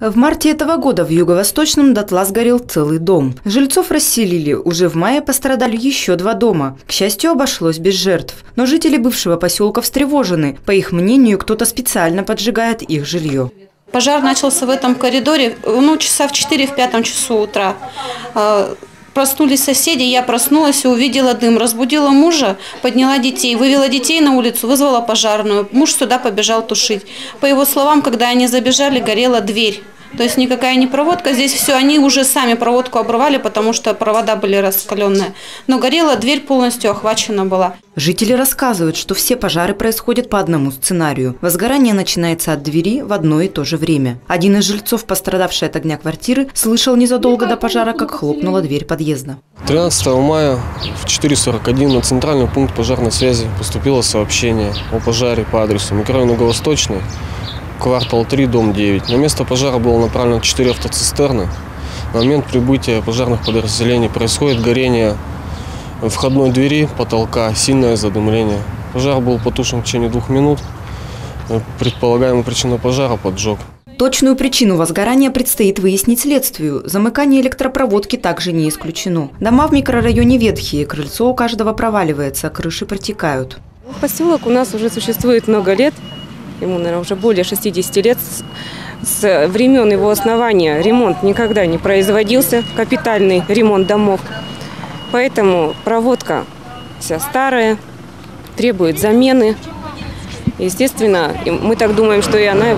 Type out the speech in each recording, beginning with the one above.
В марте этого года в Юго-Восточном дотла сгорел целый дом. Жильцов расселили. Уже в мае пострадали еще два дома. К счастью, обошлось без жертв. Но жители бывшего поселка встревожены. По их мнению, кто-то специально поджигает их жилье. Пожар начался в этом коридоре, ну, часа в 4 в пятом часу утра. Проснулись соседи, я проснулась и увидела дым. Разбудила мужа, подняла детей, вывела детей на улицу, вызвала пожарную. Муж сюда побежал тушить. По его словам, когда они забежали, горела дверь. То есть никакая не проводка, здесь все, они уже сами проводку обрывали, потому что провода были раскаленные. Но горела, дверь полностью охвачена была. Жители рассказывают, что все пожары происходят по одному сценарию. Возгорание начинается от двери в одно и то же время. Один из жильцов, пострадавший от огня квартиры, слышал незадолго до пожара, как хлопнула дверь подъезда. 13 мая в 4.41 на центральный пункт пожарной связи поступило сообщение о пожаре по адресу микрорайон Юго-Восточный, квартал 3, дом 9. На место пожара было направлено 4 автоцистерны. На момент прибытия пожарных подразделений происходит горение входной двери, потолка, сильное задымление. Пожар был потушен в течение двух минут. Предполагаемая причина пожара – поджог. Точную причину возгорания предстоит выяснить следствию. Замыкание электропроводки также не исключено. Дома в микрорайоне ветхие, крыльцо у каждого проваливается, крыши протекают. Поселок у нас уже существует много лет ему, наверное, уже более 60 лет. С времен его основания ремонт никогда не производился, капитальный ремонт домов. Поэтому проводка вся старая, требует замены. Естественно, мы так думаем, что и она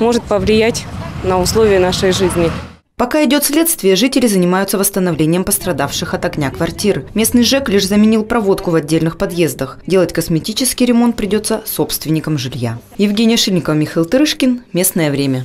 может повлиять на условия нашей жизни. Пока идет следствие, жители занимаются восстановлением пострадавших от огня квартир. Местный ЖЭК лишь заменил проводку в отдельных подъездах. Делать косметический ремонт придется собственникам жилья. Евгения Шильникова, Михаил Тырышкин. Местное время.